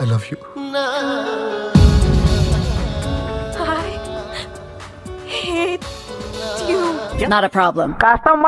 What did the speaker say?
I love you. I hate you. Not a problem. Custom